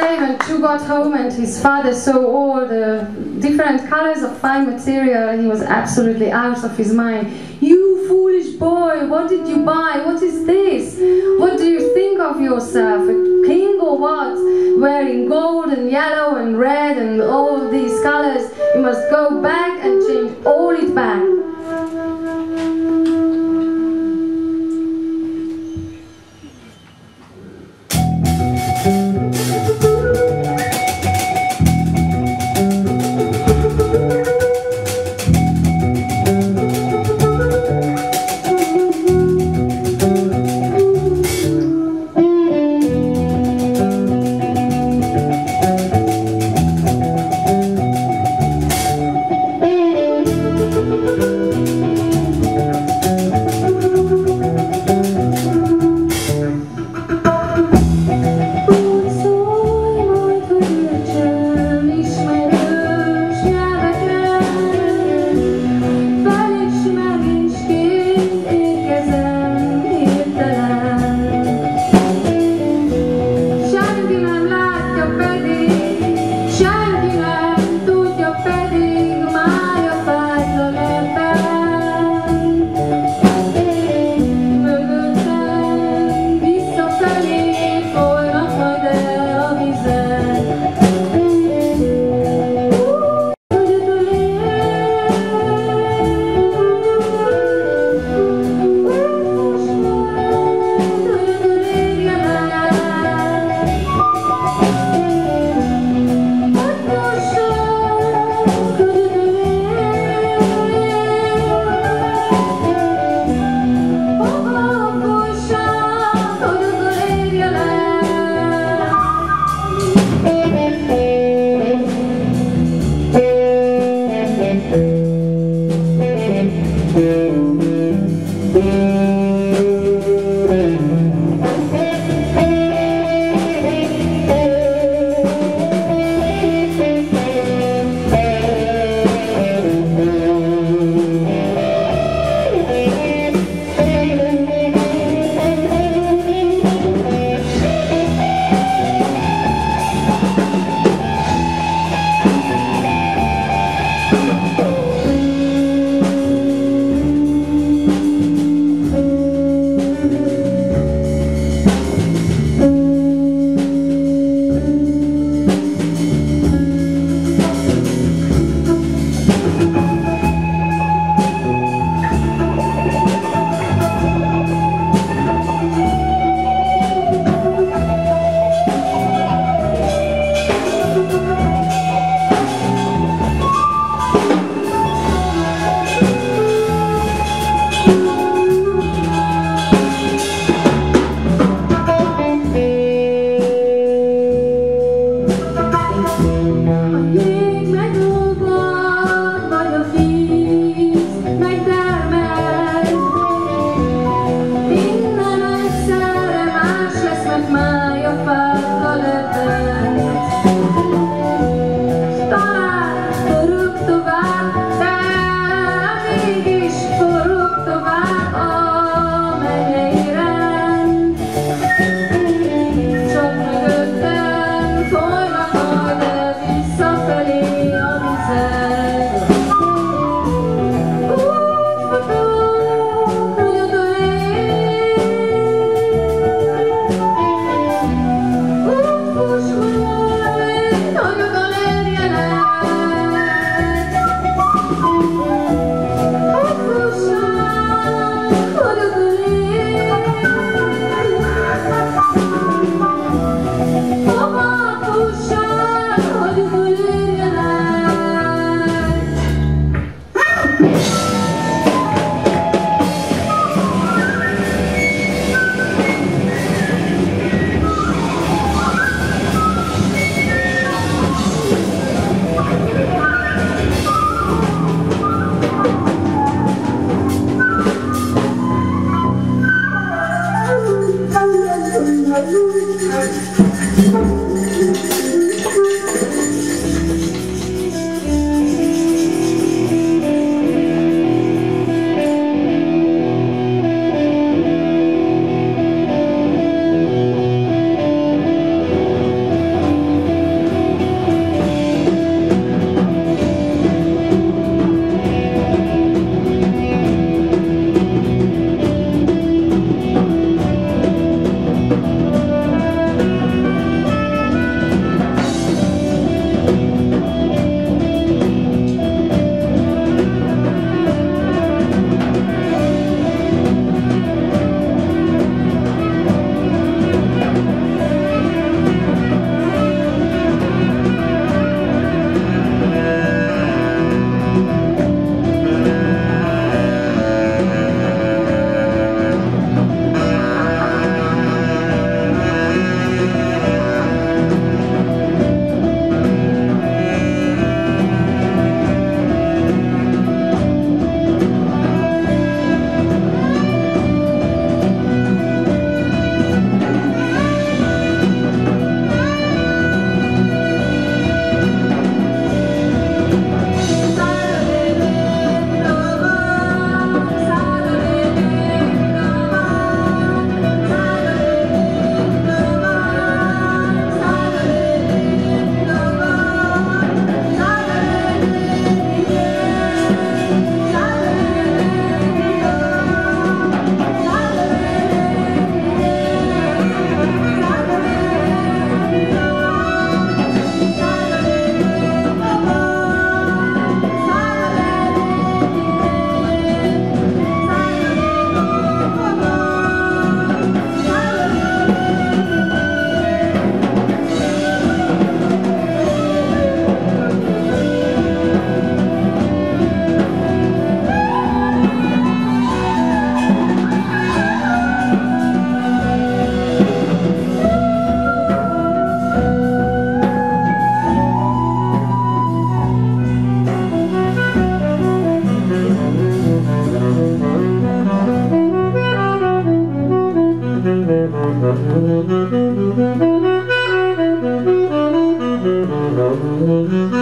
when Chu got home and his father saw all the different colors of fine material, he was absolutely out of his mind. You foolish boy, what did you buy? What is this? What do you think of yourself? A king or what? Wearing gold and yellow and red and Música Thank you.